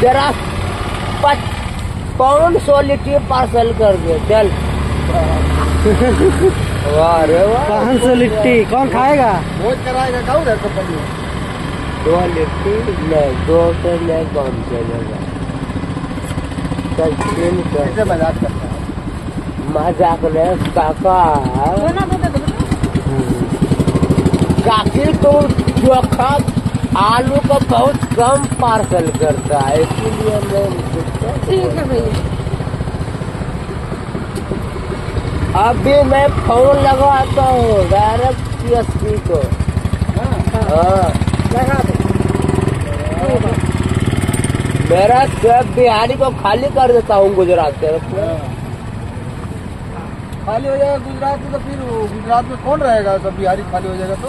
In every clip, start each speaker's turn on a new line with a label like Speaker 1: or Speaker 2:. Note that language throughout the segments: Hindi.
Speaker 1: जरा पच पाँच सौ लिट्टी पार्सल कर दे चल। वाह रे वाह।
Speaker 2: पाँच सौ लिट्टी कौन खाएगा?
Speaker 3: भोज कराएगा खाऊ रे कंपनी में
Speaker 1: दो लिट्टी नहीं दो से नहीं कौन चलेगा चल तीन
Speaker 3: कैसे मज़ाक करता है।
Speaker 1: मज़ाक ने काका। काकी तो चोखा आलू का बहुत कम पार्सल करता है इसीलिए मैं
Speaker 4: ठीक है भैया।
Speaker 1: अभी मैं फ़ोन लगाता हूँ डायरेक्ट पीएसपी को। हाँ
Speaker 3: लगा दे।
Speaker 1: मेरा सब बिहारी को खाली कर देता हूँ गुजरात से।
Speaker 3: खाली हो जाएगा गुजरात में तो फिर गुजरात में कौन रहेगा? सब बिहारी खाली हो जाएगा तो?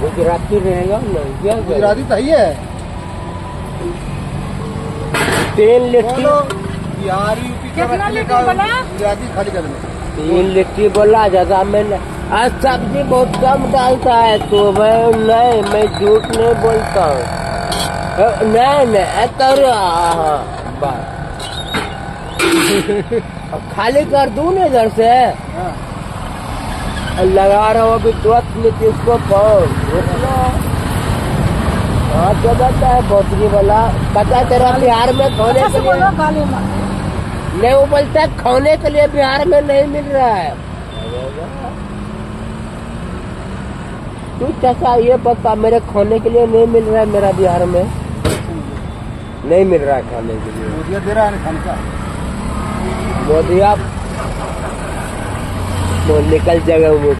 Speaker 1: गुजराती रहेगा ना क्या
Speaker 3: गुजराती तो ही है
Speaker 1: तीन लिट्टी
Speaker 3: बोलो यूपी का
Speaker 4: कितना
Speaker 3: रखने
Speaker 4: लिट्टी
Speaker 3: का
Speaker 4: बना?
Speaker 3: गुजराती खाली कर
Speaker 1: तीन लिट्टी बोला ज़्यादा मैं आज सब्ज़ी बहुत कम डालता है तो मैं नहीं मैं झूठ नहीं बोलता हूँ। नहीं नहीं तो हाँ खाली कर दू ना इधर से।
Speaker 3: हाँ।
Speaker 1: लगा रहा हूँ अभी तुरंत नीतीश को फ़ोन हाँ तो बता है बोतरी वाला। पता तेरा बिहार में खाने
Speaker 4: अच्छा
Speaker 1: के लिए? नहीं वो बोलता है खाने के लिए बिहार में नहीं मिल रहा है। तू चाचा ये बता मेरे खाने के लिए नहीं मिल रहा है मेरा बिहार में? नहीं मिल रहा है खाने के लिए।
Speaker 3: मोदिया दे रहा है खाने का।
Speaker 1: मोदी वो निकल जाएगा वो